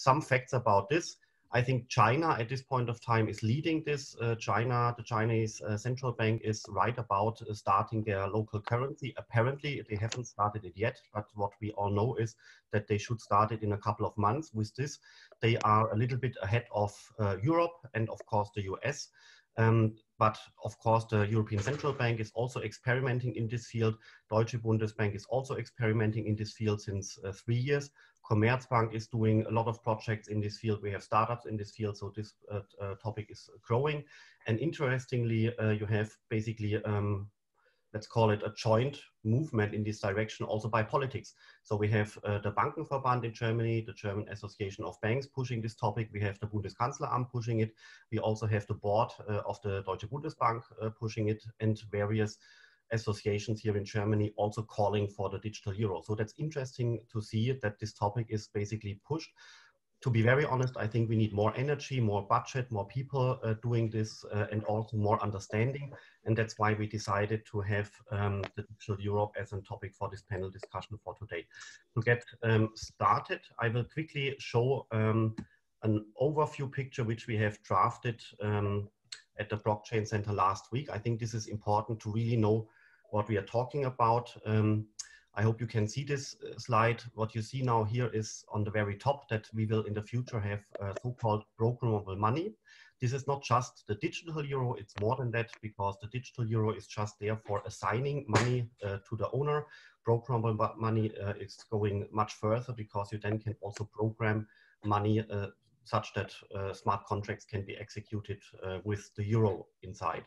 some facts about this. I think China at this point of time is leading this. Uh, China, the Chinese uh, central bank is right about uh, starting their local currency. Apparently, they haven't started it yet, but what we all know is that they should start it in a couple of months. With this, they are a little bit ahead of uh, Europe and, of course, the US. Um, but of course, the European Central Bank is also experimenting in this field. Deutsche Bundesbank is also experimenting in this field since uh, three years. Commerzbank is doing a lot of projects in this field. We have startups in this field, so this uh, uh, topic is growing. And interestingly, uh, you have basically, um, let's call it a joint movement in this direction also by politics. So we have uh, the Bankenverband in Germany, the German Association of Banks pushing this topic. We have the Bundeskanzleramt pushing it. We also have the board uh, of the Deutsche Bundesbank uh, pushing it and various associations here in Germany also calling for the digital euro. So that's interesting to see that this topic is basically pushed. To be very honest, I think we need more energy, more budget, more people uh, doing this, uh, and also more understanding. And that's why we decided to have um, the digital euro as a topic for this panel discussion for today. To get um, started, I will quickly show um, an overview picture which we have drafted um, at the Blockchain Center last week. I think this is important to really know what we are talking about. Um, I hope you can see this uh, slide. What you see now here is on the very top that we will in the future have uh, so-called programmable money. This is not just the digital euro, it's more than that because the digital euro is just there for assigning money uh, to the owner. Programmable money uh, is going much further because you then can also program money uh, such that uh, smart contracts can be executed uh, with the euro inside.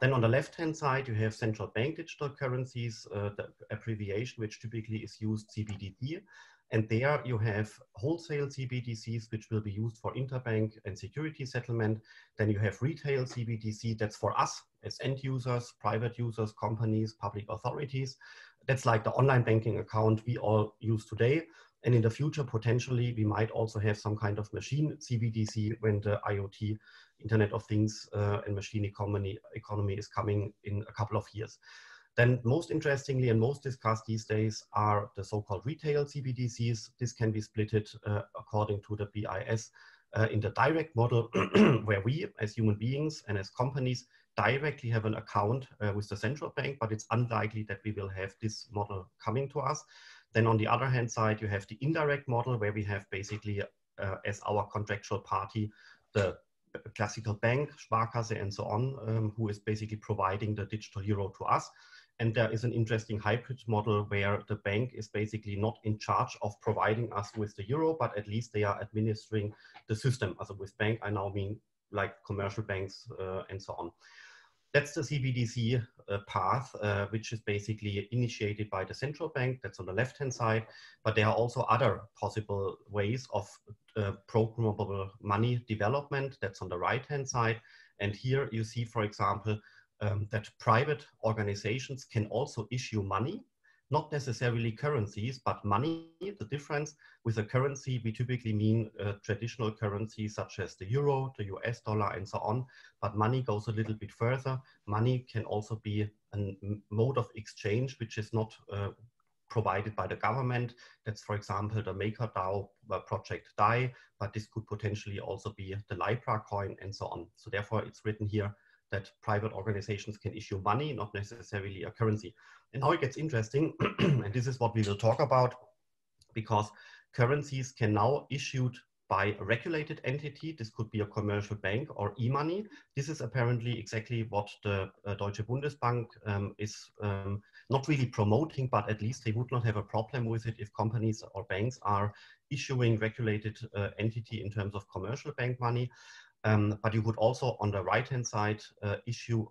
Then on the left-hand side, you have central bank digital currencies, uh, the abbreviation which typically is used CBDC. And there you have wholesale CBDCs, which will be used for interbank and security settlement. Then you have retail CBDC, that's for us as end users, private users, companies, public authorities. That's like the online banking account we all use today. And in the future, potentially, we might also have some kind of machine CBDC when the IoT, Internet of Things uh, and machine economy, economy is coming in a couple of years. Then most interestingly and most discussed these days are the so-called retail CBDCs. This can be splitted uh, according to the BIS uh, in the direct model where we as human beings and as companies directly have an account uh, with the central bank, but it's unlikely that we will have this model coming to us. Then on the other hand side, you have the indirect model where we have basically uh, as our contractual party, the classical bank, Sparkasse and so on, um, who is basically providing the digital euro to us. And there is an interesting hybrid model where the bank is basically not in charge of providing us with the euro, but at least they are administering the system. Also with bank, I now mean like commercial banks uh, and so on. That's the CBDC path, uh, which is basically initiated by the central bank. That's on the left-hand side. But there are also other possible ways of uh, programmable money development. That's on the right-hand side. And here you see, for example, um, that private organizations can also issue money not necessarily currencies, but money. The difference with a currency, we typically mean uh, traditional currencies such as the euro, the US dollar, and so on. But money goes a little bit further. Money can also be a mode of exchange, which is not uh, provided by the government. That's, for example, the MakerDAO uh, project DAI, but this could potentially also be the Libra coin and so on. So therefore, it's written here that private organizations can issue money, not necessarily a currency. And now it gets interesting, and this is what we will talk about, because currencies can now issued by a regulated entity. This could be a commercial bank or e-money. This is apparently exactly what the uh, Deutsche Bundesbank um, is um, not really promoting, but at least they would not have a problem with it if companies or banks are issuing regulated uh, entity in terms of commercial bank money. Um, but you could also, on the right-hand side, uh, issue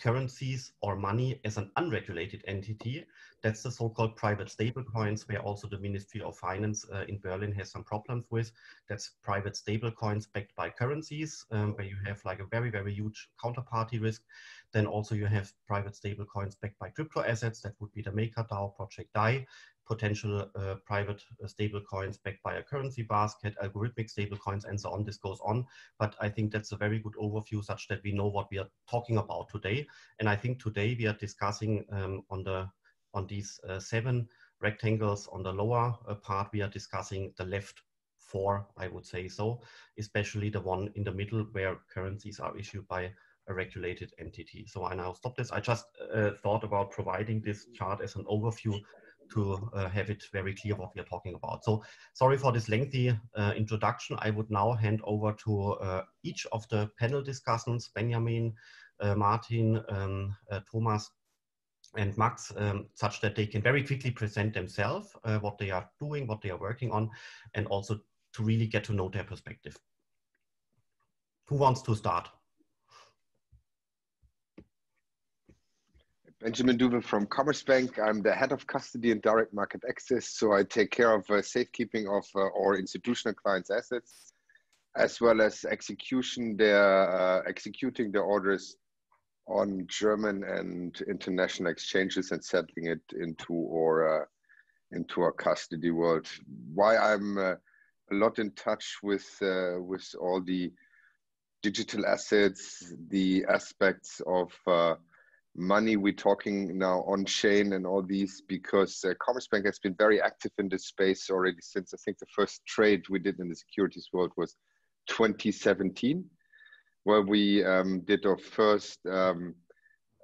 currencies or money as an unregulated entity. That's the so-called private stablecoins, where also the Ministry of Finance uh, in Berlin has some problems with. That's private stablecoins backed by currencies, um, where you have like a very, very huge counterparty risk. Then also you have private stablecoins backed by crypto assets. That would be the MakerDAO project DAI potential uh, private uh, stable coins backed by a currency basket, algorithmic stable coins, and so on. This goes on. But I think that's a very good overview such that we know what we are talking about today. And I think today we are discussing um, on the on these uh, seven rectangles on the lower uh, part, we are discussing the left four, I would say so, especially the one in the middle where currencies are issued by a regulated entity. So I now stop this. I just uh, thought about providing this chart as an overview to uh, have it very clear what we are talking about. So sorry for this lengthy uh, introduction. I would now hand over to uh, each of the panel discussants, Benjamin, uh, Martin, um, uh, Thomas, and Max, um, such that they can very quickly present themselves, uh, what they are doing, what they are working on, and also to really get to know their perspective. Who wants to start? Benjamin Duve from Commerzbank. I'm the head of custody and direct market access. So I take care of uh, safekeeping of uh, our institutional clients' assets, as well as execution their uh, executing the orders on German and international exchanges and settling it into our uh, into our custody world. Why I'm uh, a lot in touch with uh, with all the digital assets, the aspects of money we're talking now on chain and all these because uh, Commerzbank has been very active in this space already since I think the first trade we did in the securities world was 2017, where we um, did our first um,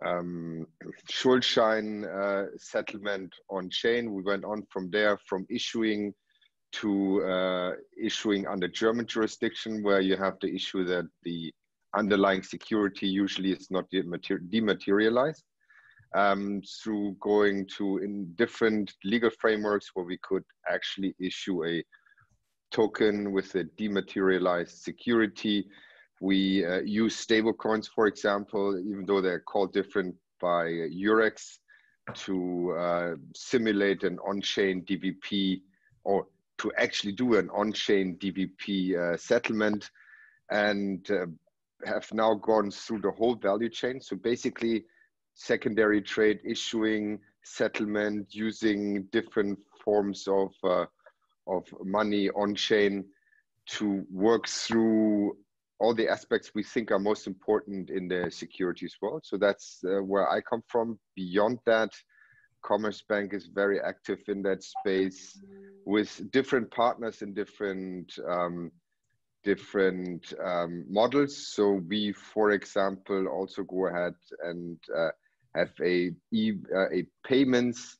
um, Schuldschein uh, settlement on chain. We went on from there from issuing to uh, issuing under German jurisdiction, where you have the issue that the underlying security usually is not dematerialized um, through going to in different legal frameworks where we could actually issue a token with a dematerialized security. We uh, use stable coins, for example, even though they're called different by Eurex, to uh, simulate an on-chain DVP or to actually do an on-chain DVP uh, settlement. And uh, have now gone through the whole value chain. So basically, secondary trade, issuing, settlement, using different forms of uh, of money on chain to work through all the aspects we think are most important in the securities world. So that's uh, where I come from. Beyond that, Commerzbank is very active in that space with different partners in different um, different um, models. So we, for example, also go ahead and uh, have a, e, uh, a payments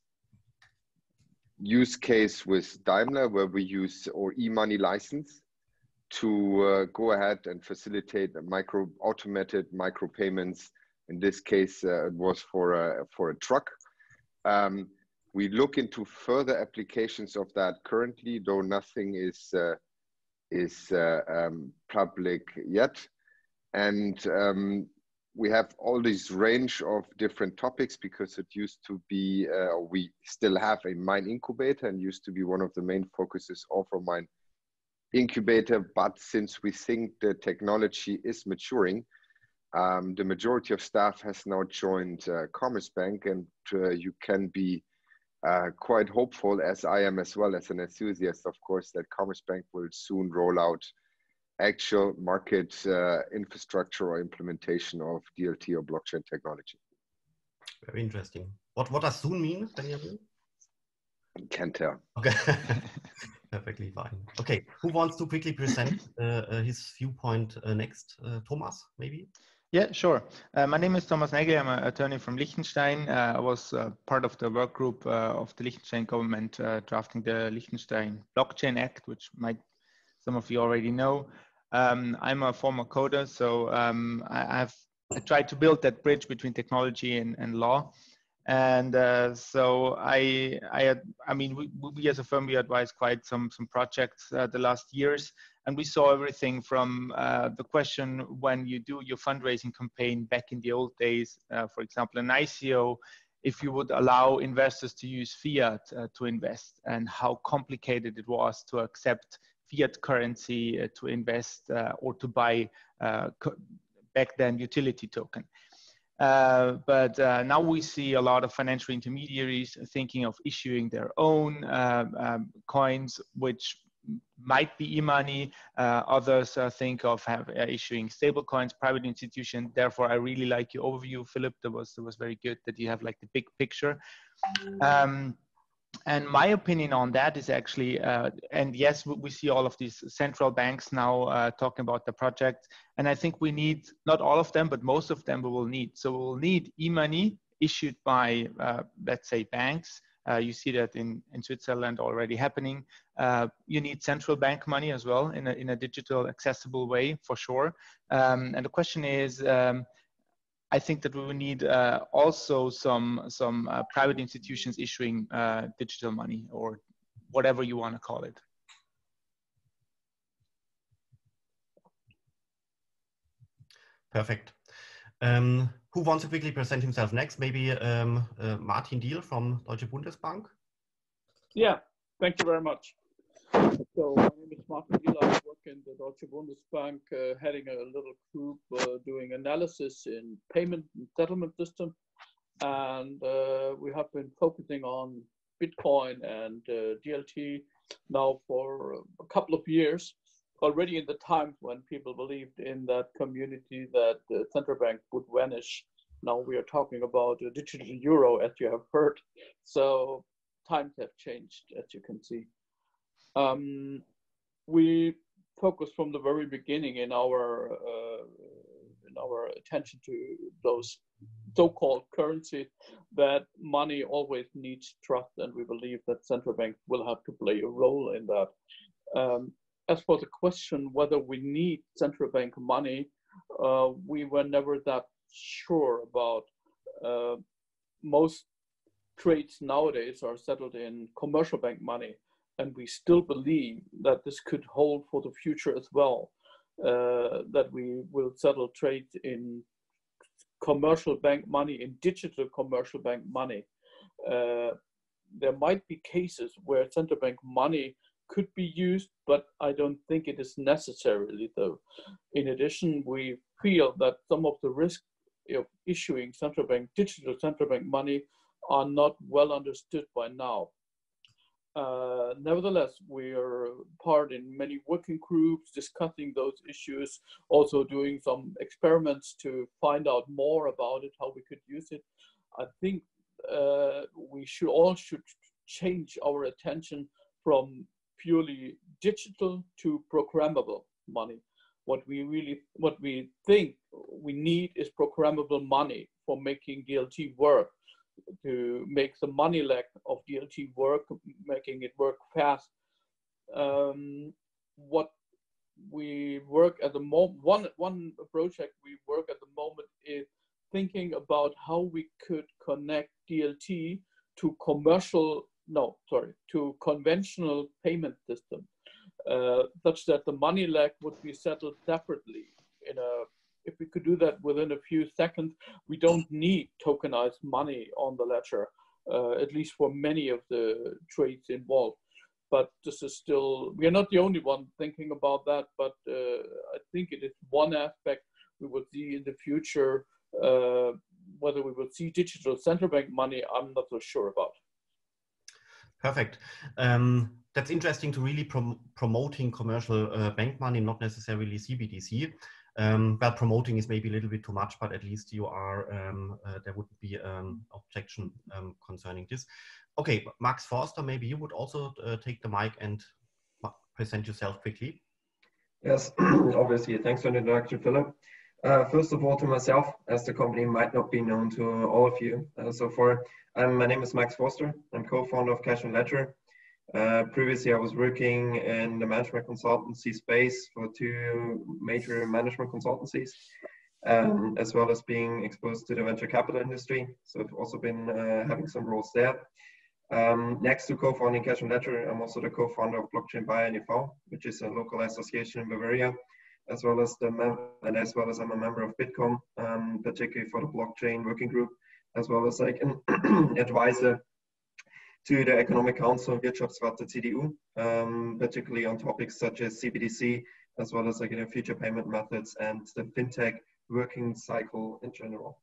use case with Daimler where we use our e-money license to uh, go ahead and facilitate micro automated micro payments. In this case, uh, it was for a, for a truck. Um, we look into further applications of that currently, though nothing is uh, is uh, um, public yet. And um, we have all this range of different topics because it used to be, uh, we still have a main incubator and used to be one of the main focuses of our main incubator. But since we think the technology is maturing, um, the majority of staff has now joined uh, Commerzbank and uh, you can be uh, quite hopeful, as I am as well as an enthusiast, of course, that Commerzbank will soon roll out actual market uh, infrastructure or implementation of DLT or blockchain technology. Very interesting. What what does soon mean, Benjamin? Can't tell. Okay, perfectly fine. Okay, who wants to quickly present uh, uh his viewpoint uh, next? Uh, Thomas, maybe. Yeah, sure. Uh, my name is Thomas Nägele. I'm an attorney from Liechtenstein. Uh, I was uh, part of the work group uh, of the Liechtenstein government uh, drafting the Liechtenstein Blockchain Act, which might some of you already know. Um, I'm a former coder, so um, I, have tried to build that bridge between technology and, and law. And uh, so I, I, I mean, we, we, as a firm, we advised quite some some projects the last years and we saw everything from uh, the question when you do your fundraising campaign back in the old days, uh, for example, an ICO, if you would allow investors to use fiat uh, to invest and how complicated it was to accept fiat currency uh, to invest uh, or to buy uh, back then utility token. Uh, but uh, now we see a lot of financial intermediaries thinking of issuing their own um, coins, which might be e-money. Uh, others uh, think of have, uh, issuing stablecoins, private institution. Therefore, I really like your overview, Philipp. That was that was very good. That you have like the big picture. Um, and my opinion on that is actually, uh, and yes, we see all of these central banks now uh, talking about the project, and I think we need not all of them, but most of them we will need. So we will need e-money issued by, uh, let's say, banks. Uh, you see that in, in Switzerland already happening. Uh, you need central bank money as well in a, in a digital accessible way for sure. Um, and the question is, um, I think that we will need uh, also some some uh, private institutions issuing uh, digital money or whatever you want to call it. Perfect. Um, who wants to quickly present himself next? Maybe um, uh, Martin Diehl from Deutsche Bundesbank. Yeah, thank you very much. So my name is Martin Diehl. I work in the Deutsche Bundesbank, uh, heading a little group uh, doing analysis in payment and settlement system. And uh, we have been focusing on Bitcoin and uh, DLT now for a couple of years. Already in the times when people believed in that community that the central bank would vanish. Now we are talking about a digital euro, as you have heard. So times have changed, as you can see. Um, we focused from the very beginning in our uh, in our attention to those so-called currencies that money always needs trust, and we believe that central banks will have to play a role in that. Um, as for the question whether we need central bank money, uh, we were never that sure about. Uh, most trades nowadays are settled in commercial bank money and we still believe that this could hold for the future as well. Uh, that we will settle trade in commercial bank money, in digital commercial bank money. Uh, there might be cases where central bank money could be used, but I don't think it is necessarily though. In addition, we feel that some of the risk of issuing central bank, digital central bank money are not well understood by now. Uh, nevertheless, we are part in many working groups discussing those issues, also doing some experiments to find out more about it, how we could use it. I think uh, we should all should change our attention from purely digital to programmable money. What we really, what we think we need is programmable money for making DLT work to make the money leg of DLT work, making it work fast. Um, what we work at the moment, one, one project we work at the moment is thinking about how we could connect DLT to commercial, no, sorry, to conventional payment system, uh, such that the money leg would be settled separately in a if we could do that within a few seconds, we don't need tokenized money on the ledger, uh, at least for many of the trades involved. But this is still, we are not the only one thinking about that, but uh, I think it is one aspect we will see in the future. Uh, whether we will see digital central bank money, I'm not so sure about. Perfect. Um, that's interesting to really prom promoting commercial uh, bank money, not necessarily CBDC. Um, well, promoting is maybe a little bit too much, but at least you are, um, uh, there would be um, objection um, concerning this. Okay, Max Forster, maybe you would also uh, take the mic and present yourself quickly. Yes, obviously. Thanks for the introduction, Philipp. Uh, first of all, to myself, as the company might not be known to all of you uh, so far. Um, my name is Max Forster. I'm co-founder of Cash-on-Ledger. Uh, previously, I was working in the management consultancy space for two major management consultancies, um, as well as being exposed to the venture capital industry. So I've also been uh, having some roles there. Um, next to co-founding Cash-on-Ledger, I'm also the co-founder of Blockchain e.V., which is a local association in Bavaria, as well as the and as well as I'm a member of Bitkom, um, particularly for the blockchain working group, as well as like an advisor to the Economic Council Wirtschaftsrat CDU, um, particularly on topics such as CBDC, as well as like, you know, future payment methods and the fintech working cycle in general.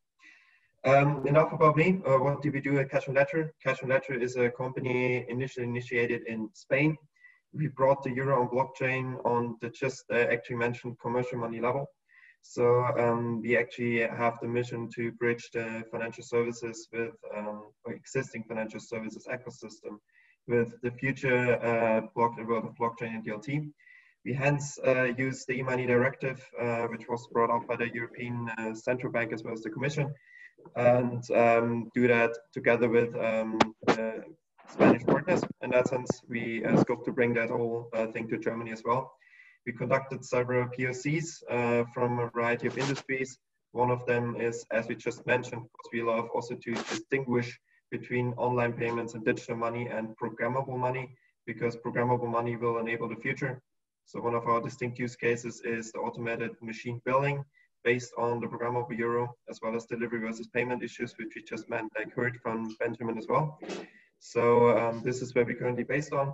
Um, enough about me. Uh, what do we do at Cash-on-Ledger? Cash and Ledger is a company initially initiated in Spain. We brought the euro on blockchain on the just uh, actually mentioned commercial money level. So um, we actually have the mission to bridge the financial services with um, existing financial services ecosystem with the future uh, block, world of blockchain and DLT. We hence uh, use the e-money directive, uh, which was brought up by the European uh, Central Bank as well as the Commission, and um, do that together with um, Spanish partners. In that sense, we uh, scope to bring that whole uh, thing to Germany as well. We conducted several POCs uh, from a variety of industries. One of them is, as we just mentioned, because we love also to distinguish between online payments and digital money and programmable money, because programmable money will enable the future. So one of our distinct use cases is the automated machine billing based on the programmable euro, as well as delivery versus payment issues, which we just meant, like heard from Benjamin as well. So um, this is where we're currently based on.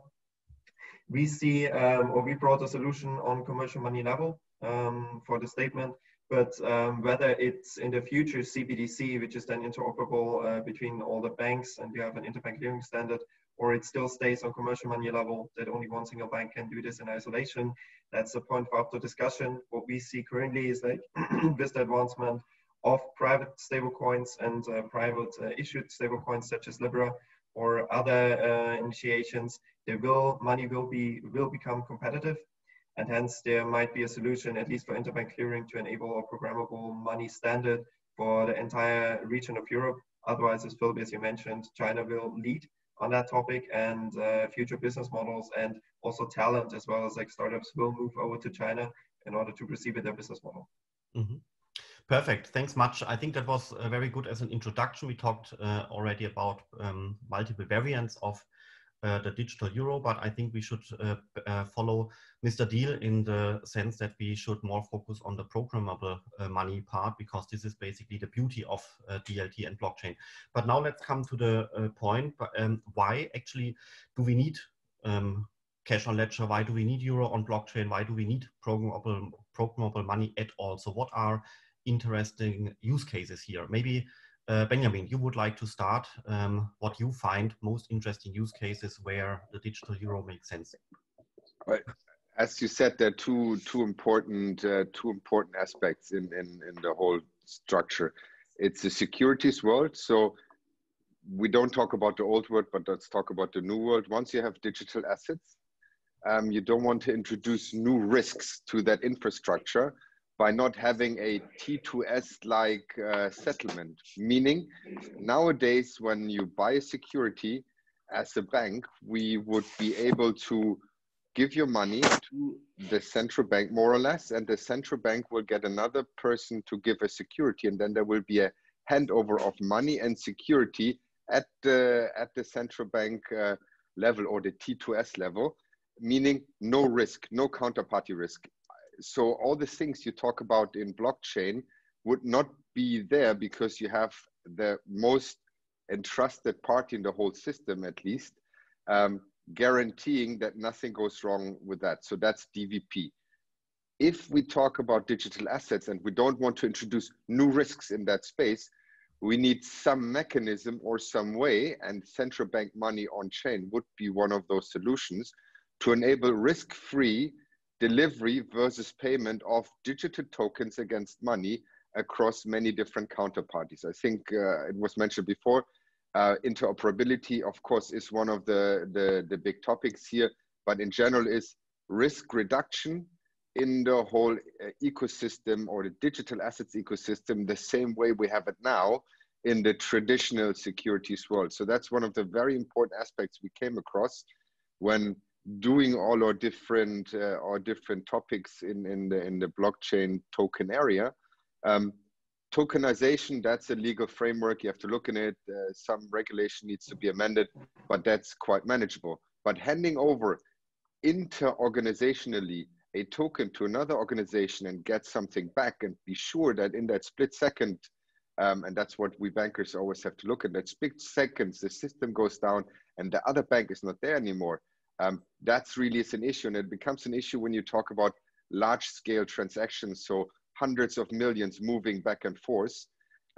We see, um, or we brought a solution on commercial money level um, for the statement, but um, whether it's in the future CBDC, which is then interoperable uh, between all the banks and we have an interbank clearing standard, or it still stays on commercial money level that only one single bank can do this in isolation. That's a point for after discussion. What we see currently is like the advancement of private stablecoins and uh, private uh, issued stablecoins such as Libra, or other uh, initiations, there will money will be will become competitive, and hence there might be a solution, at least for interbank clearing, to enable a programmable money standard for the entire region of Europe. Otherwise, as Phil, as you mentioned, China will lead on that topic, and uh, future business models and also talent as well as like startups will move over to China in order to with their business model. Mm -hmm. Perfect. Thanks much. I think that was uh, very good as an introduction. We talked uh, already about um, multiple variants of uh, the digital euro, but I think we should uh, uh, follow Mr. Diehl in the sense that we should more focus on the programmable uh, money part because this is basically the beauty of DLT and blockchain. But now let's come to the point, um, why actually do we need um, cash on ledger? Why do we need euro on blockchain? Why do we need programmable, programmable money at all? So what are interesting use cases here. Maybe uh, Benjamin, you would like to start um, what you find most interesting use cases where the digital euro makes sense. As you said, there are two two important uh, two important aspects in, in in the whole structure. It's the securities world. So we don't talk about the old world, but let's talk about the new world. Once you have digital assets, um, you don't want to introduce new risks to that infrastructure by not having a T2S like uh, settlement. Meaning, nowadays, when you buy a security as a bank, we would be able to give your money to the central bank, more or less, and the central bank will get another person to give a security, and then there will be a handover of money and security at the at the central bank uh, level or the T2S level, meaning no risk, no counterparty risk so all the things you talk about in blockchain would not be there because you have the most entrusted party in the whole system at least um, guaranteeing that nothing goes wrong with that. So that's dvp if we talk about digital assets and we don't want to introduce new risks in that space we need some mechanism or some way and central bank money on chain would be one of those solutions to enable risk-free delivery versus payment of digital tokens against money across many different counterparties. I think uh, it was mentioned before, uh, interoperability, of course, is one of the, the, the, big topics here, but in general is risk reduction in the whole uh, ecosystem or the digital assets ecosystem, the same way we have it now in the traditional securities world. So that's one of the very important aspects we came across when doing all our different uh, our different topics in in the in the blockchain token area. Um, tokenization that's a legal framework. You have to look in it. Uh, some regulation needs to be amended but that's quite manageable. But handing over inter-organizationally a token to another organization and get something back and be sure that in that split second um, and that's what we bankers always have to look at that split seconds the system goes down and the other bank is not there anymore um, that's really is an issue and it becomes an issue when you talk about large scale transactions so hundreds of millions moving back and forth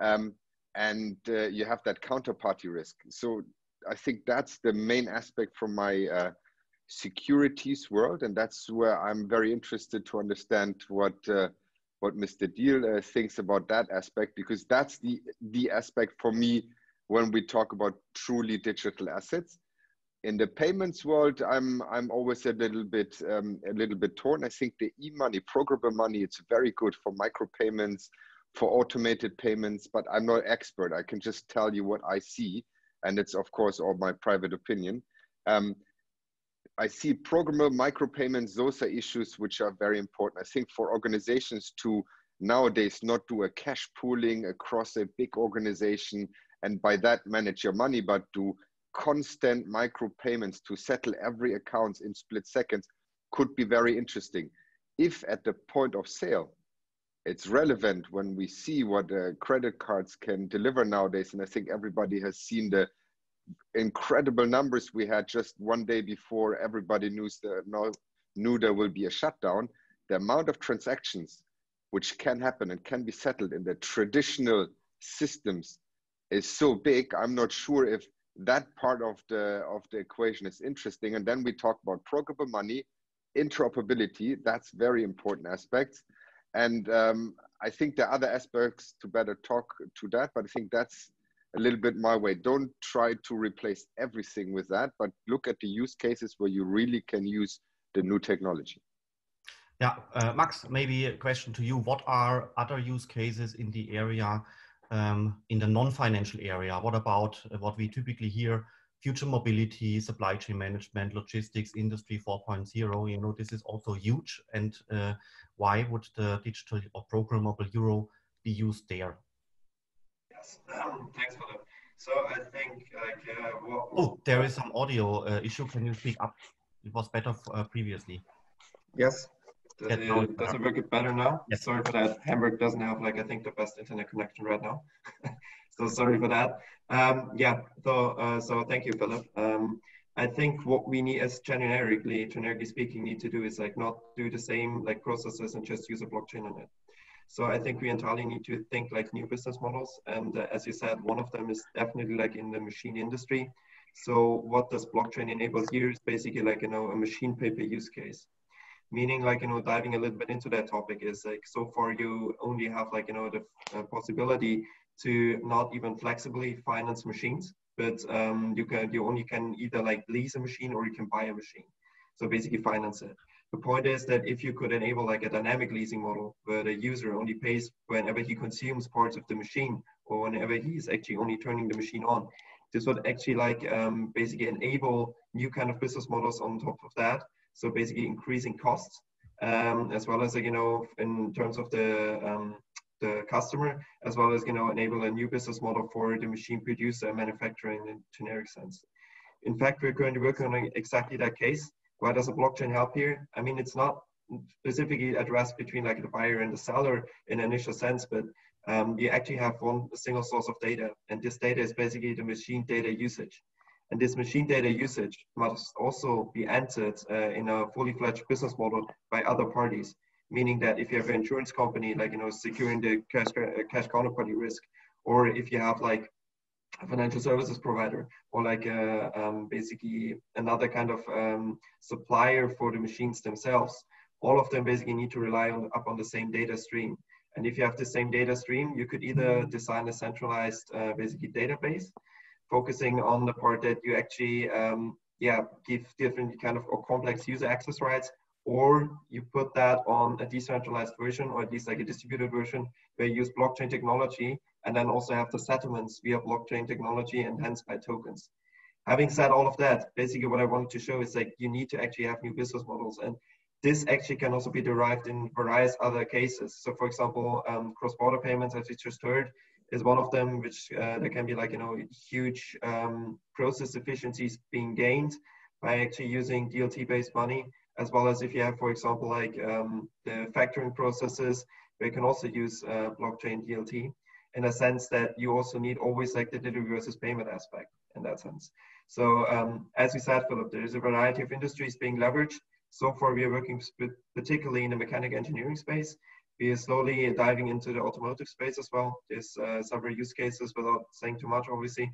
um, and uh, you have that counterparty risk. So i think that's the main aspect from my uh, securities world and that's where i'm very interested to understand what uh, what mr Diehl uh, thinks about that aspect because that's the the aspect for me when we talk about truly digital assets in the payments world, I'm I'm always a little bit um, a little bit torn. I think the e-money, programmable money, it's very good for micropayments, for automated payments, but I'm not an expert. I can just tell you what I see, and it's of course all my private opinion. Um, I see programmable micropayments. Those are issues which are very important. I think for organizations to nowadays not do a cash pooling across a big organization and by that manage your money, but do constant micro payments to settle every account in split seconds could be very interesting. If at the point of sale, it's relevant when we see what uh, credit cards can deliver nowadays. And I think everybody has seen the incredible numbers we had just one day before everybody knew, the, knew there will be a shutdown. The amount of transactions which can happen and can be settled in the traditional systems is so big. I'm not sure if that part of the of the equation is interesting. And then we talk about programmable money interoperability. That's very important aspects. And um, i think there are other aspects to better talk to that but i think that's a little bit my way. Don't try to replace everything with that but look at the use cases where you really can use the new technology. Yeah uh, max maybe a question to you. What are other use cases in the area um, in the non-financial area? What about uh, what we typically hear, future mobility, supply chain management, logistics, industry 4.0? You know, this is also huge. And uh, why would the digital or programmable euro be used there? Yes, um, thanks, Philipp. So I think like uh, what, oh, there is some audio uh, issue. Can you speak up? It was better uh, previously. Yes. Does, it, does it work better now? Yes. Sorry for that. Hamburg doesn't have like I think the best internet connection right now. so sorry for that. Um, yeah. So uh, so thank you, Philipp. Um, I think what we need as generically, generically speaking, need to do is like not do the same like processes and just use a blockchain on it. So I think we entirely need to think like new business models. And uh, as you said, one of them is definitely like in the machine industry. So what does blockchain enable here is basically like, you know, a machine pay-per-use case meaning like you know diving a little bit into that topic is like so far you only have like you know the uh, possibility to not even flexibly finance machines but um, you can you only can either like lease a machine or you can buy a machine. So basically finance it. The point is that if you could enable like a dynamic leasing model where the user only pays whenever he consumes parts of the machine or whenever he's actually only turning the machine on this would actually like um, basically enable new kind of business models on top of that so basically increasing costs um, as well as, you know, in terms of the, um, the customer, as well as, you know, enable a new business model for the machine producer and manufacturer in a generic sense. In fact, we're currently working on exactly that case. Why does a blockchain help here? I mean, it's not specifically addressed between like the buyer and the seller in initial sense, but um, you actually have one single source of data. And this data is basically the machine data usage. And this machine data usage must also be entered uh, in a fully fledged business model by other parties. Meaning that if you have an insurance company, like, you know, securing the cash, uh, cash counterparty risk, or if you have like a financial services provider, or like uh, um, basically another kind of um, supplier for the machines themselves, all of them basically need to rely on upon the same data stream. And if you have the same data stream, you could either design a centralized uh, basically database focusing on the part that you actually um, yeah give different kind of or complex user access rights or you put that on a decentralized version or at least like a distributed version where you use blockchain technology and then also have the settlements via blockchain technology and hence by tokens. Having said all of that basically what i wanted to show is like you need to actually have new business models and this actually can also be derived in various other cases. So for example um, cross-border payments as we just heard is one of them, which uh, there can be like, you know, huge um, process efficiencies being gained by actually using DLT-based money, as well as if you have, for example, like um, the factoring processes, where you can also use uh, blockchain DLT in a sense that you also need always like the delivery versus payment aspect in that sense. So um, as we said, Philipp, there is a variety of industries being leveraged. So far, we are working particularly in the mechanic engineering space, we are slowly diving into the automotive space as well. There's uh, several use cases without saying too much, obviously.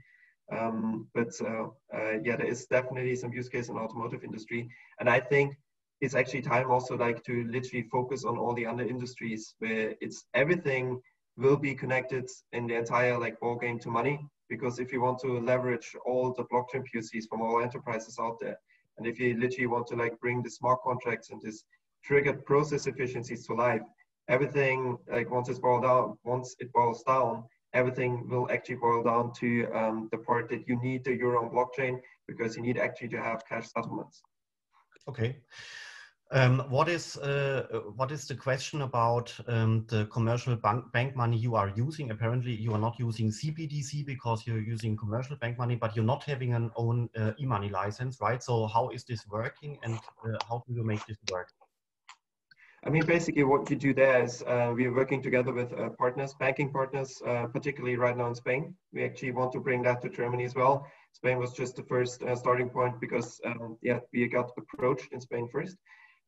Um, but uh, uh, yeah, there is definitely some use case in automotive industry. And I think it's actually time also like to literally focus on all the other industries where it's everything will be connected in the entire like ball game to money because if you want to leverage all the blockchain POCs from all enterprises out there, and if you literally want to like bring the smart contracts and this triggered process efficiencies to life, everything like once it's boiled down, once it boils down, everything will actually boil down to um, the part that you need the euro on blockchain because you need actually to have cash settlements. Okay. Um, what is uh, what is the question about um, the commercial bank, bank money you are using? Apparently, you are not using CBDC because you're using commercial bank money, but you're not having an own uh, e-money license, right? So how is this working, and uh, how do you make this work? I mean, basically, what you do there is uh, we are working together with uh, partners, banking partners, uh, particularly right now in Spain. We actually want to bring that to Germany as well. Spain was just the first starting point because um, yeah, we got approached in Spain first.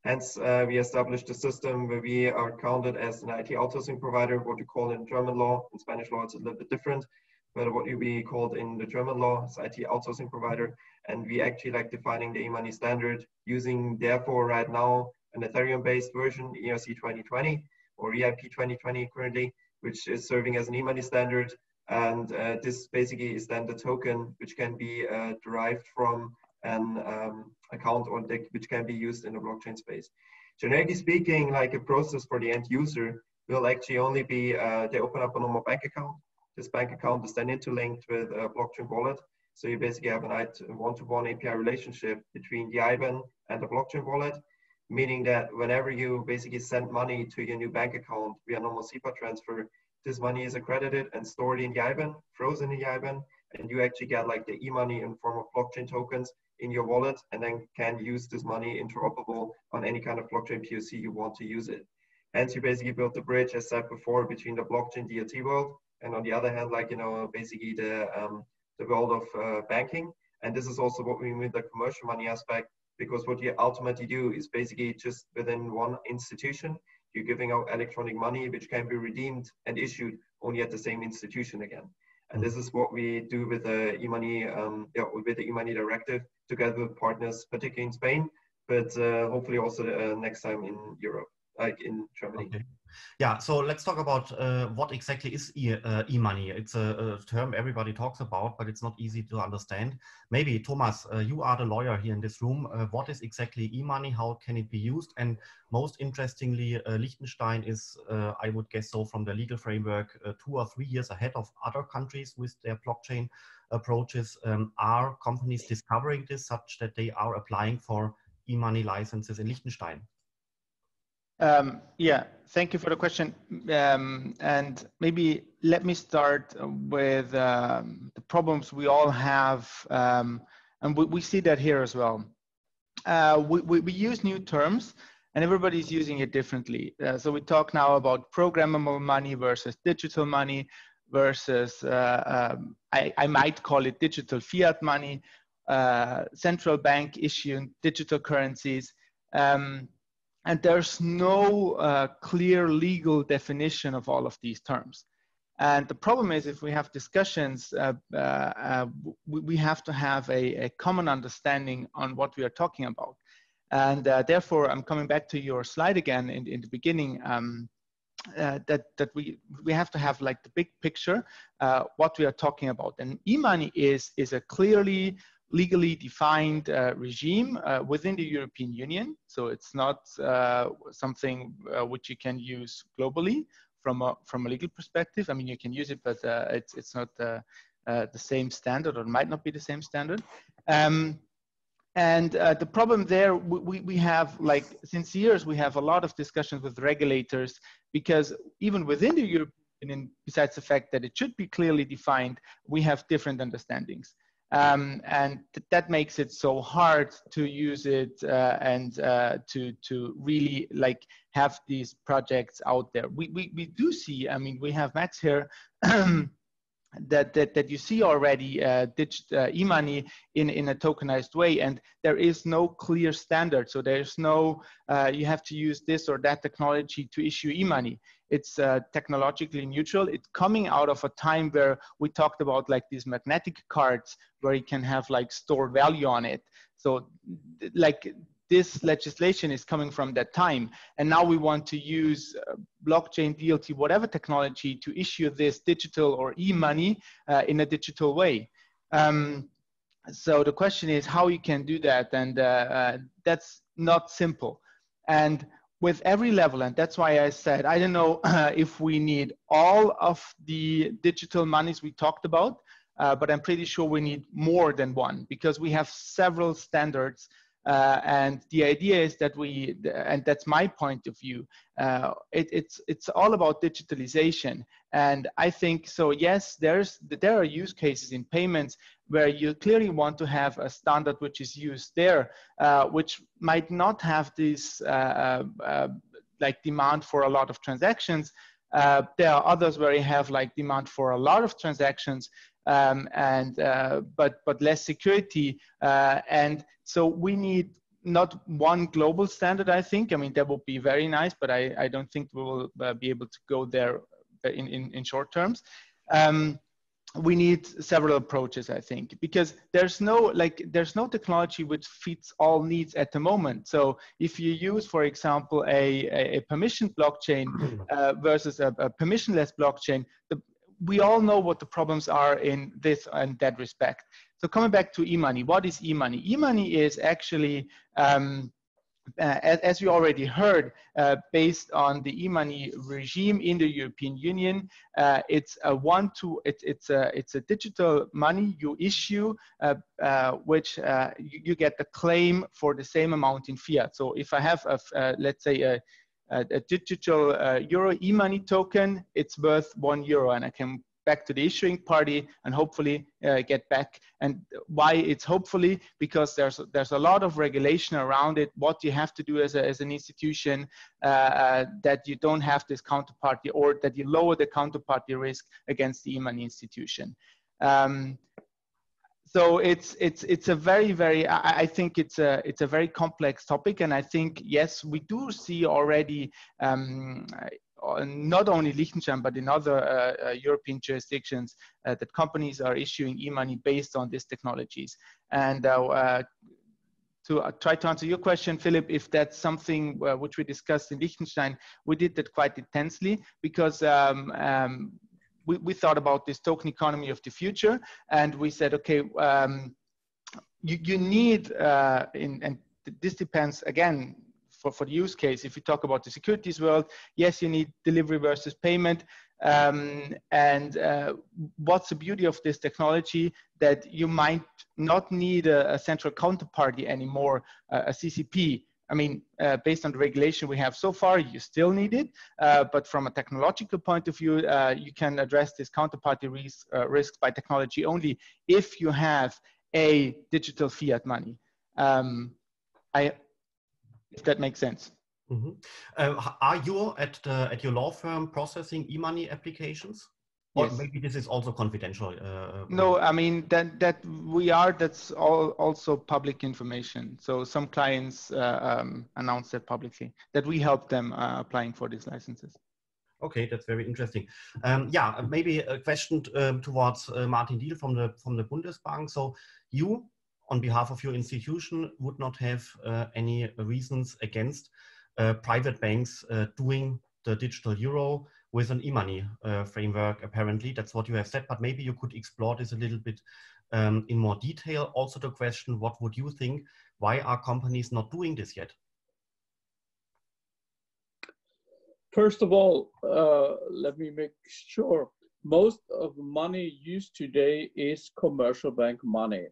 Hence, uh, we established a system where we are counted as an IT outsourcing provider, what we call in German law. In Spanish law, it's a little bit different, but what you be called in the German law is IT outsourcing provider. And we actually like defining the e-money standard using, therefore, right now, an Ethereum-based version, ERC 2020 or EIP 2020 currently, which is serving as an e-money standard. And uh, this basically is then the token which can be uh, derived from an um, account deck which can be used in the blockchain space. Generically speaking, like a process for the end user will actually only be uh, they open up a normal bank account. This bank account is then interlinked with a blockchain wallet. So you basically have an one-to-one API relationship between the IBAN and the blockchain wallet, meaning that whenever you basically send money to your new bank account via normal SEPA transfer, this money is accredited and stored in the IBAN, frozen in the IBAN, and you actually get like the e-money in form of blockchain tokens in your wallet and then can use this money interoperable on any kind of blockchain POC you want to use it. Hence, you basically build the bridge, as said before, between the blockchain DLT world and on the other hand, like, you know, basically the, um, the world of uh, banking. And this is also what we mean with the commercial money aspect, because what you ultimately do is basically just within one institution, you're giving out electronic money, which can be redeemed and issued only at the same institution again. And this is what we do with the e-money, um, yeah, with the e-money directive together with partners, particularly in Spain, but uh, hopefully also uh, next time in Europe, like in Germany. Okay. Yeah, so let's talk about uh, what exactly is e, uh, e-money. It's a, a, term everybody talks about, but it's not easy to understand. Maybe, Thomas, uh, you are the lawyer here in this room. Uh, what is exactly e-money? How can it be used? And most interestingly, uh, Liechtenstein is, uh, I would guess so from the legal framework, two or three years ahead of other countries with their blockchain approaches. Um, are companies discovering this such that they are applying for e-money licenses in Liechtenstein? Um, yeah, thank you for the question. Um, and maybe let me start with um, the problems we all have. Um, and we, we, see that here as well. Uh, we, we, we, use new terms and everybody's using it differently. Uh, so we talk now about programmable money versus digital money versus, uh, um, I, I might call it digital fiat money, uh, central bank issuing digital currencies. Um, and there's no uh, clear legal definition of all of these terms. And the problem is if we have discussions, uh, uh, uh we, have to have a, a, common understanding on what we are talking about. And uh, therefore, I'm coming back to your slide again in, in the beginning, um, uh, that, that we, we have to have like the big picture, what we are talking about. And e-money is, is a clearly legally defined uh, regime uh, within the European Union. So it's not uh, something uh, which you can use globally from a, from a legal perspective. I mean, you can use it, but uh, it's, it's not uh, the same standard or might not be the same standard. Um, and the problem there, we, we have like, since years, we have a lot of discussions with regulators because even within the European Union, besides the fact that it should be clearly defined, we have different understandings. Um, and th that makes it so hard to use it uh, and uh, to to really like have these projects out there. We we we do see. I mean, we have Max here. that, that, that you see already uh, uh, e-money in, in a tokenized way and there is no clear standard so there's no uh, you have to use this or that technology to issue e-money it's uh, technologically neutral it's coming out of a time where we talked about like these magnetic cards where you can have like stored value on it so like this legislation is coming from that time and now we want to use uh, blockchain, DLT, whatever technology to issue this digital or e-money uh, in a digital way. Um, so the question is how you can do that, and uh, uh, that's not simple. And with every level, and that's why I said I don't know if we need all of the digital monies we talked about, uh, but I'm pretty sure we need more than one because we have several standards uh, and the idea is that we, and that's my point of view, uh, it, it's, it's all about digitalization. And I think, so yes, there's, there are use cases in payments where you clearly want to have a standard which is used there, uh, which might not have this uh, uh, like demand for a lot of transactions. Uh, there are others where you have like demand for a lot of transactions um, and uh, but but less security. Uh, and so we need not one global standard. I think. I mean that would be very nice, but I I don't think we will uh, be able to go there in in, in short terms. Um, we need several approaches i think because there's no like there's no technology which fits all needs at the moment so if you use for example a, a, a permission blockchain uh, versus a, a, permissionless blockchain the, we all know what the problems are in this and that respect. So coming back to e-money, what is e-money? E-money is actually, um, uh, as, as, we already heard, uh, based on the e-money regime in the European Union, uh, it's a one-to, it, it's a it's a digital money you issue, uh, uh, which you, you, get the claim for the same amount in fiat. So if I have a, let's say a a, digital euro e-money token, it's worth one euro and I can back to the issuing party and hopefully uh, get back. And why it's hopefully because there's there's a lot of regulation around it. What you have to do as, a, as an institution uh, uh, that you don't have this counterparty or that you lower the counterparty risk against the e-money institution. Um, so it's it's it's a very very I, I, think it's a it's a very complex topic and i think yes we do see already um, not only Liechtenstein but in other uh, uh, European jurisdictions uh, that companies are issuing e-money based on these technologies. And uh, uh, to try to answer your question, Philipp, if that's something which we discussed in Liechtenstein, we did that quite intensely because um, um, we, we thought about this token economy of the future. And we said, okay, um, you, you need, uh, in, and this depends again for, for the use case. If you talk about the securities world, yes, you need delivery versus payment. Um, and uh, what's the beauty of this technology that you might not need a, a central counterparty anymore, uh, a CCP, I mean, uh, based on the regulation we have so far, you still need it. Uh, but from a technological point of view, uh, you can address this counterparty risk, uh, risk by technology only if you have a digital fiat money. Um, I, if that makes sense. Mm -hmm. are you at the, at your law firm processing e-money applications? Or yes. maybe this is also confidential. Uh, uh, no, I mean that that we are. That's all also public information. So some clients uh, um, announce that publicly that we help them uh, applying for these licenses. Okay, that's very interesting. Um, yeah, maybe a question um, towards uh, Martin Diehl from the from the Bundesbank. So you, on behalf of your institution, would not have uh, any reasons against private banks doing the digital euro with an e-money uh, framework, apparently. That's what you have said, but maybe you could explore this a little bit um, in more detail. Also the question, what would you think? Why are companies not doing this yet? First of all, uh, let me make sure most of money used today is commercial bank money.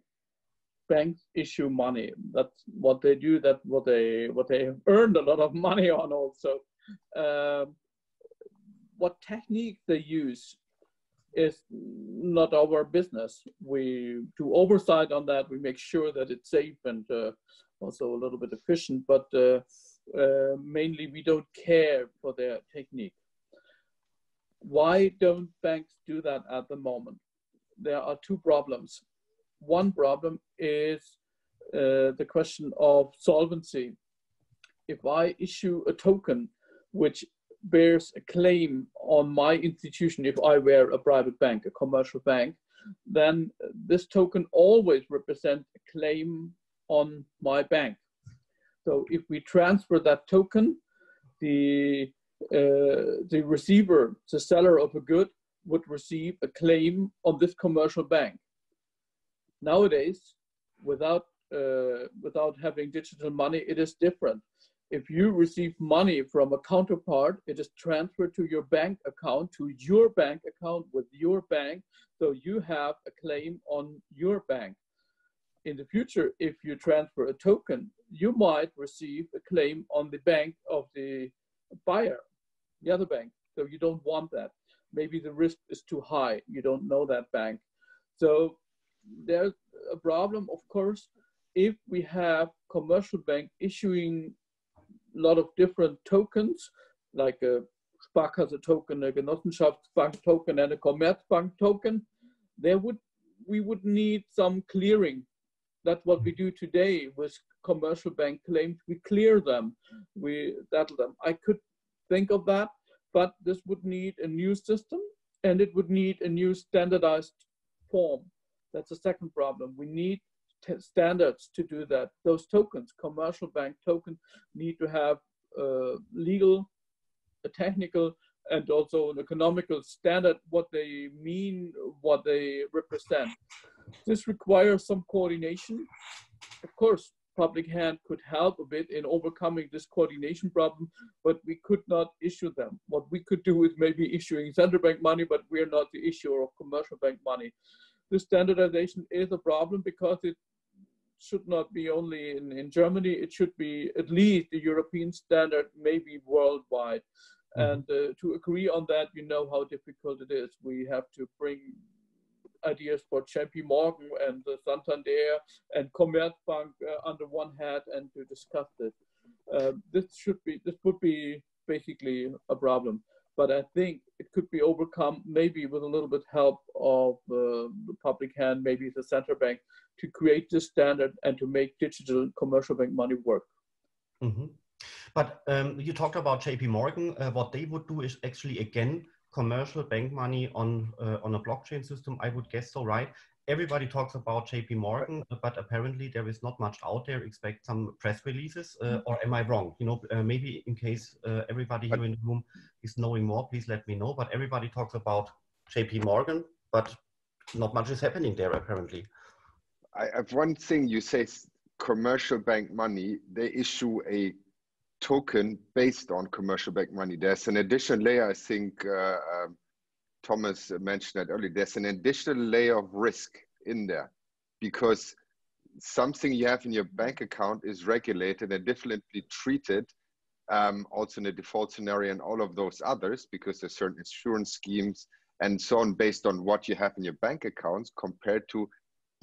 Banks issue money. That's what they do. That what they what they have earned a lot of money on also. Um, what technique they use is not our business. We do oversight on that. We make sure that it's safe and uh, also a little bit efficient, but uh, uh, mainly we don't care for their technique. Why don't banks do that at the moment? There are two problems. One problem is uh, the question of solvency. If I issue a token which bears a claim on my institution if I were a private bank, a commercial bank, then this token always represents a claim on my bank. So if we transfer that token, the uh, the receiver, the seller of a good, would receive a claim on this commercial bank. Nowadays, without uh, without having digital money, it is different. If you receive money from a counterpart, it is transferred to your bank account, to your bank account with your bank. So you have a claim on your bank. In the future, if you transfer a token, you might receive a claim on the bank of the buyer, the other bank. So you don't want that. Maybe the risk is too high. You don't know that bank. So there's a problem, of course, if we have commercial bank issuing a lot of different tokens, like a Sparkasse token, a Genossenschaftsbank token, and a Commerzbank token, there would we would need some clearing. That's what we do today with commercial bank claims. We clear them, we settle them. I could think of that, but this would need a new system and it would need a new standardized form. That's the second problem. We need standards to do that. Those tokens, commercial bank tokens, need to have a legal, a technical, and also an economical standard, what they mean, what they represent. This requires some coordination. Of course, public hand could help a bit in overcoming this coordination problem, but we could not issue them. What we could do is maybe issuing central bank money, but we're not the issuer of commercial bank money. This standardization is a problem because it should not be only in, in Germany, it should be at least the European standard, maybe worldwide. Mm -hmm. And uh, to agree on that, you know how difficult it is. We have to bring ideas for JP Morgan and uh, Santander and Commerzbank uh, under one hat and to discuss this. Uh, this should be, this would be basically a problem but I think it could be overcome maybe with a little bit help of uh, the public hand, maybe the central bank, to create this standard and to make digital commercial bank money work. Mm -hmm. But um, you talked about JP Morgan. Uh, what they would do is actually again commercial bank money on uh, on a blockchain system. I would guess so, right? Everybody talks about JP Morgan, but apparently there is not much out there. Expect some press releases, uh, or am I wrong? You know, uh, maybe in case uh, everybody here in the room is knowing more, please let me know. But everybody talks about JP Morgan, but not much is happening there apparently. I have one thing you say commercial bank money, they issue a token based on commercial bank money. There's an additional layer, I think, uh, um, Thomas mentioned that earlier, there's an additional layer of risk in there because something you have in your bank account is regulated and differently treated um, also in the default scenario and all of those others because there's certain insurance schemes and so on based on what you have in your bank accounts compared to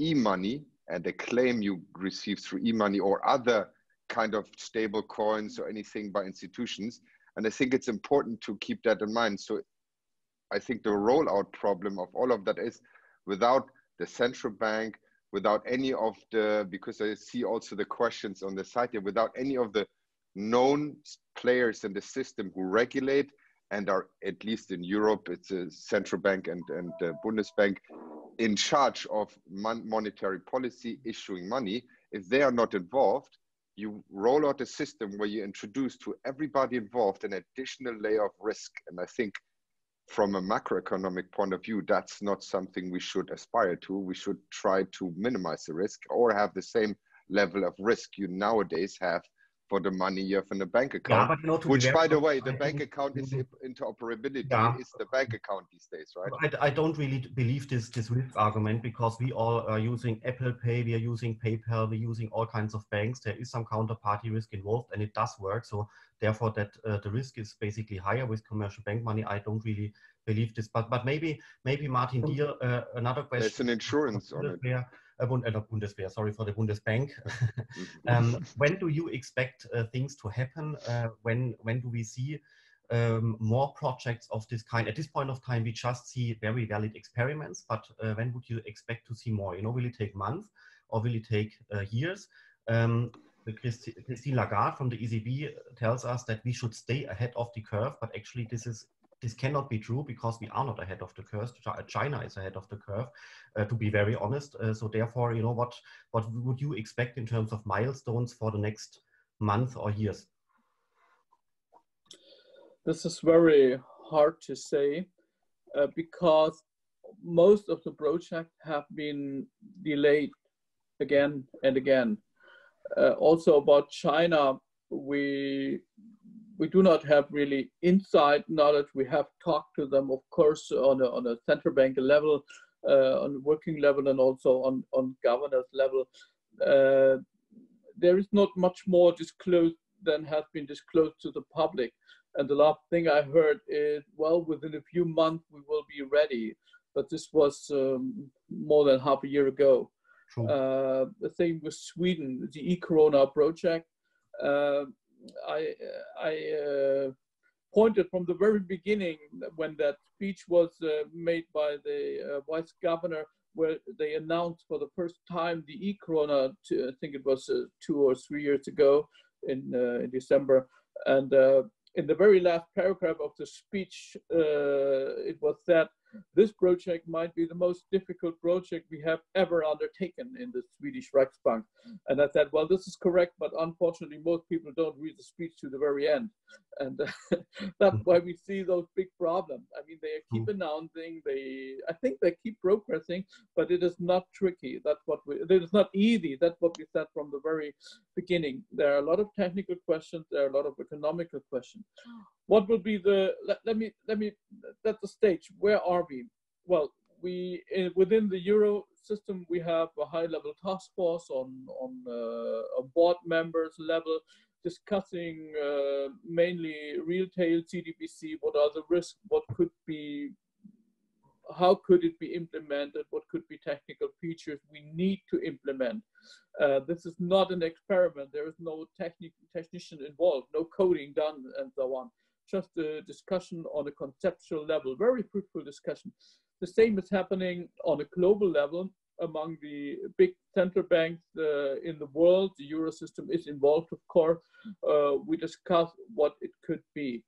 e-money and the claim you receive through e-money or other kind of stable coins or anything by institutions. And i think it's important to keep that in mind. So I think the rollout problem of all of that is without the central bank, without any of the, because I see also the questions on the site here, without any of the known players in the system who regulate and are, at least in Europe, it's a central bank and, and the Bundesbank, in charge of mon monetary policy, issuing money, if they are not involved, you roll out a system where you introduce to everybody involved an additional layer of risk. And I think from a macroeconomic point of view, that's not something we should aspire to. We should try to minimize the risk or have the same level of risk you nowadays have for the money you have in the bank account. Yeah, which, by the way, the I bank account is interoperability yeah. is the bank account these days, right? I, I, don't really believe this this risk argument because we all are using Apple Pay, we are using PayPal, we're using all kinds of banks. There is some counterparty risk involved, and it does work. So therefore that uh, the risk is basically higher with commercial bank money. I don't really believe this, but but maybe maybe Martin Diehl, uh, another question. There's an insurance on it. Uh, Bund, uh, Bundeswehr, sorry for the Bundesbank. um, when do you expect uh, things to happen? Uh, when when do we see um, more projects of this kind? At this point of time, we just see very valid experiments, but uh, when would you expect to see more? You know, will it take months or will it take uh, years? Um, Christine Lagarde from the ECB tells us that we should stay ahead of the curve, but actually this is this cannot be true because we are not ahead of the curve. China is ahead of the curve, uh, to be very honest. Uh, so therefore, you know, what what would you expect in terms of milestones for the next month or years? this is very hard to say uh, because most of the projects have been delayed again and again. Uh, also about China, we we do not have really inside knowledge. We have talked to them, of course, on a, on a central bank level, uh, on working level, and also on on governors level. Uh, there is not much more disclosed than has been disclosed to the public. And the last thing I heard is, well, within a few months we will be ready. But this was um, more than half a year ago. Uh, the same with Sweden, the e-krona project. Uh, I, I uh, pointed from the very beginning when that speech was uh, made by the uh, vice governor, where they announced for the first time the e-krona, I think it was uh, two or three years ago in, in December. And in the very last paragraph of the speech, uh, it was said this project might be the most difficult project we have ever undertaken in the Swedish Riksbank. And I said, well, this is correct, but unfortunately, most people don't read the speech to the very end. And uh, that's why we see those big problems. I mean, they keep hmm. announcing, they, I think they keep progressing, but it is not tricky. That's what we, it is not easy. That's what we said from the very beginning. There are a lot of technical questions, there are a lot of economical questions. What will be the, let, let me, let me, that's the stage. Where are we? Well, we in, within the euro system we have a high level task force on on uh, a board members level discussing uh, mainly retail CBDC what are the risks what could be how could it be implemented what could be technical features we need to implement uh, this is not an experiment there is no technic technician involved no coding done and so on just a discussion on a conceptual level very fruitful discussion the same is happening on a global level among the big central banks uh, in the world. The euro system is involved, of course. Uh, we discuss what it could be.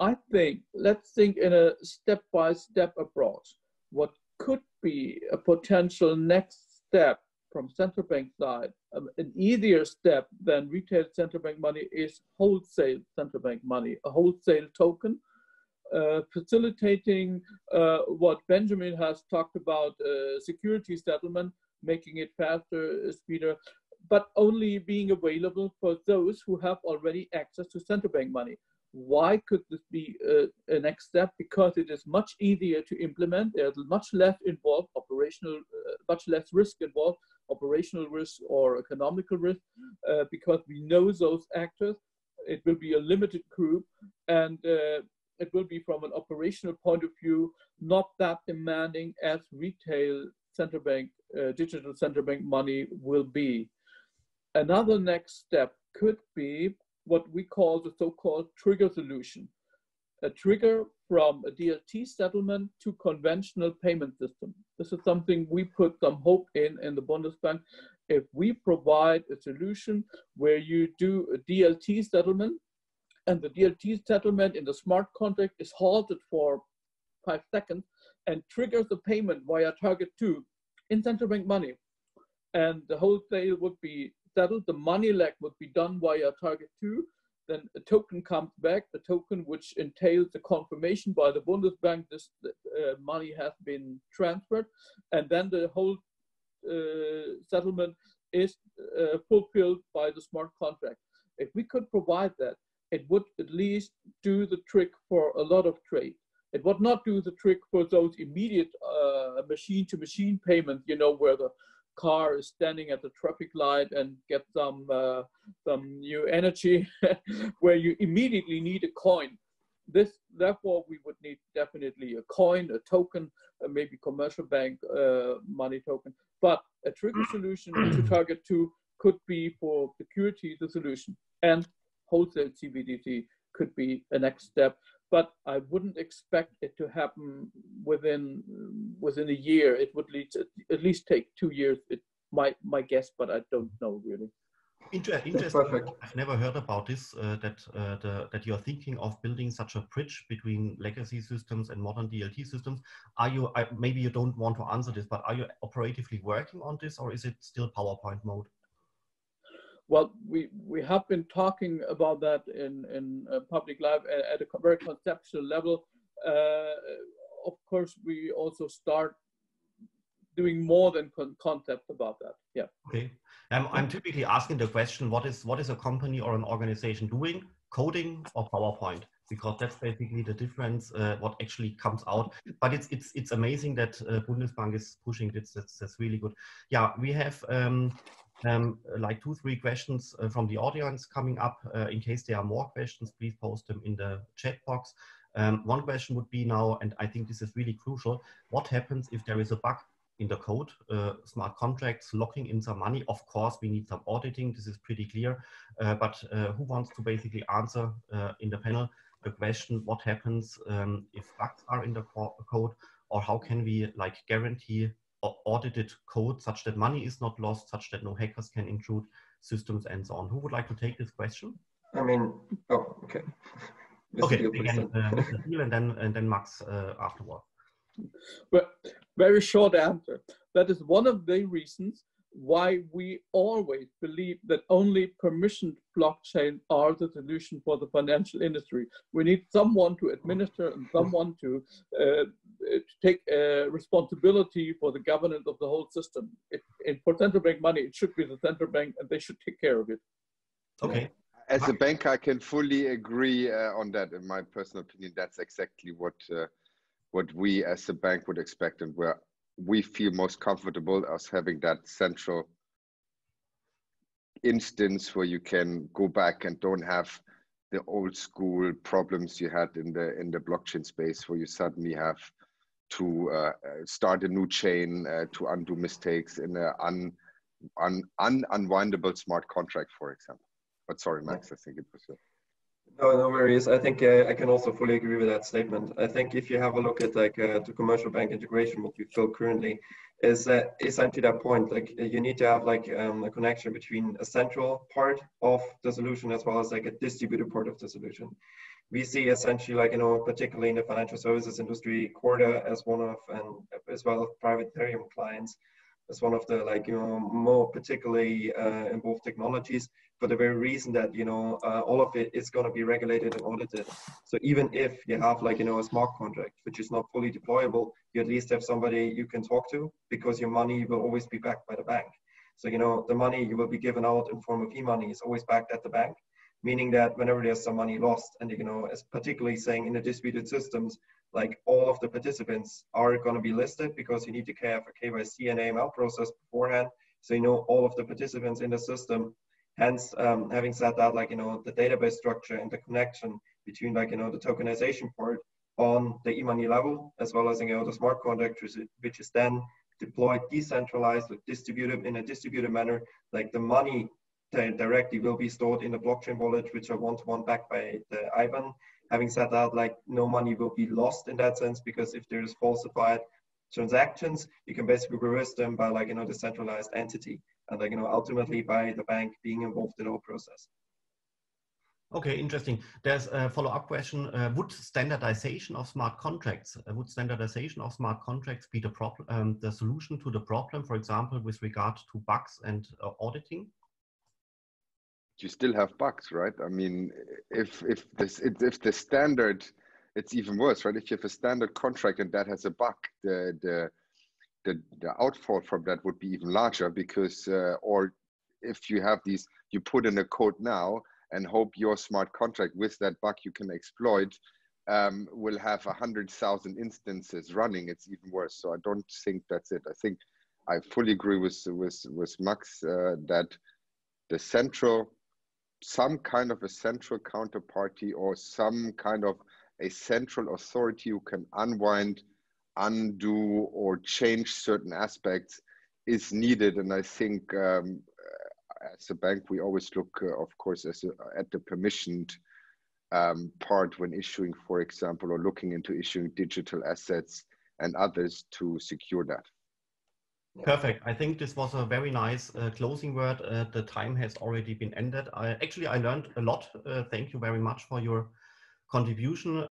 I think let's think in a step-by-step approach. What could be a potential next step from central bank side? Um, an easier step than retail central bank money is wholesale central bank money, a wholesale token uh, facilitating uh, what Benjamin has talked about, uh, security settlement, making it faster, speeder, but only being available for those who have already access to central bank money. Why could this be a next step? Because it is much easier to implement. There's much less involved, operational, uh, much less risk involved, operational risk or economical risk, uh, because we know those actors. It will be a limited group, and uh, it will be from an operational point of view not that demanding as retail central bank, uh, digital central bank money will be. Another next step could be what we call the so-called trigger solution. A trigger from a DLT settlement to conventional payment system. This is something we put some hope in in the Bundesbank. If we provide a solution where you do a DLT settlement and the DLT settlement in the smart contract is halted for five seconds and triggers the payment via target two in central bank money. And the wholesale would be settled, the money leg would be done via target two. Then a token comes back, the token which entails the confirmation by the Bundesbank this uh, money has been transferred. And then the whole uh, settlement is uh, fulfilled by the smart contract. If we could provide that, it would at least do the trick for a lot of trade. It would not do the trick for those immediate uh, machine-to-machine payments, you know, where the car is standing at the traffic light and get some uh, some new energy, where you immediately need a coin. This, therefore, we would need definitely a coin, a token, uh, maybe commercial bank uh, money token. But a trigger solution to target two could be for security the solution. And wholesale CBDC could be a next step, but I wouldn't expect it to happen within within a year. It would lead to, at least take two years. It might my guess, but I don't know really. Interesting. Perfect. I've never heard about this. Uh, that uh, the, that you're thinking of building such a bridge between legacy systems and modern DLT systems. Are you? I, maybe you don't want to answer this, but are you operatively working on this, or is it still PowerPoint mode? Well, we, we have been talking about that in, in uh, public life at, at, a very conceptual level. Uh, of course, we also start doing more than con concept about that. Yeah. Okay. Um, I'm typically asking the question: What is what is a company or an organization doing? Coding or PowerPoint? Because that's basically the difference. Uh, what actually comes out. But it's it's it's amazing that uh, Bundesbank is pushing this. That's that's really good. Yeah, we have. Um, um, like two, three questions uh, from the audience coming up. Uh, in case there are more questions, please post them in the chat box. Um, one question would be now, and I think this is really crucial, what happens if there is a bug in the code, uh, smart contracts, locking in some money. Of course, we need some auditing. This is pretty clear. Uh, but uh, who wants to basically answer uh, in the panel the question, what happens um, if bugs are in the co code or how can we like guarantee audited code such that money is not lost, such that no hackers can intrude systems and so on. Who would like to take this question? I mean, oh, okay. okay, again, uh, Mr. Diehl and then, and then Max uh, afterward. Well, very short answer. That is one of the reasons why we always believe that only permissioned blockchain are the solution for the financial industry. We need someone to administer and someone to, uh, to take uh, responsibility for the governance of the whole system. If, if for central bank money, it should be the central bank and they should take care of it. Okay. As a bank, I can fully agree uh, on that. In my personal opinion, that's exactly what uh, what we as a bank would expect and where we feel most comfortable as having that central instance where you can go back and don't have the old school problems you had in the in the blockchain space where you suddenly have to uh, start a new chain uh, to undo mistakes in an un, un, un, unwindable smart contract, for example. But sorry, Max, I think it was. No, no worries. I think uh, I can also fully agree with that statement. I think if you have a look at like uh, the commercial bank integration, what you feel currently is uh, essentially that point. Like you need to have like um, a connection between a central part of the solution as well as like a distributed part of the solution. We see essentially like you know particularly in the financial services industry, Corda as one of and as well as private Ethereum clients as one of the like you know more particularly uh, involved technologies for the very reason that you know uh, all of it is going to be regulated and audited. So even if you have like you know a smart contract which is not fully deployable you at least have somebody you can talk to because your money will always be backed by the bank. So you know the money you will be given out in form of e-money is always backed at the bank meaning that whenever there's some money lost and you know as particularly saying in the distributed systems like all of the participants are going to be listed because you need to have a KYC and AML process beforehand. So you know all of the participants in the system. Hence, um, having said that, like you know the database structure and the connection between like you know the tokenization part on the e-money level as well as you know the smart contract, which is then deployed decentralized, distributed in a distributed manner. Like the money directly will be stored in the blockchain wallet, which are one-to-one -one backed by the IBAN having said that, like no money will be lost in that sense because if there's falsified transactions, you can basically reverse them by like you know the centralized entity and like you know ultimately by the bank being involved in the whole process. Okay, interesting. There's a follow-up question. Uh, would standardization of smart contracts, uh, would standardization of smart contracts be the problem, um, the solution to the problem, for example, with regard to bugs and uh, auditing? You still have bugs, right? I mean, if if this if the standard, it's even worse, right? If you have a standard contract and that has a bug, the the the, the outfall from that would be even larger because, uh, or if you have these, you put in a code now and hope your smart contract with that bug you can exploit um, will have a hundred thousand instances running. It's even worse. So I don't think that's it. I think I fully agree with with with Max uh, that the central some kind of a central counterparty or some kind of a central authority who can unwind, undo, or change certain aspects is needed. And I think um, as a bank, we always look, uh, of course, as a, at the permissioned um, part when issuing, for example, or looking into issuing digital assets and others to secure that. Perfect. I think this was a very nice uh, closing word. Uh, the time has already been ended. I, actually, I learned a lot. Uh, thank you very much for your contribution.